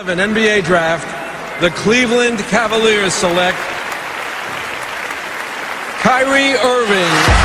2011 NBA Draft, the Cleveland Cavaliers select Kyrie Irving.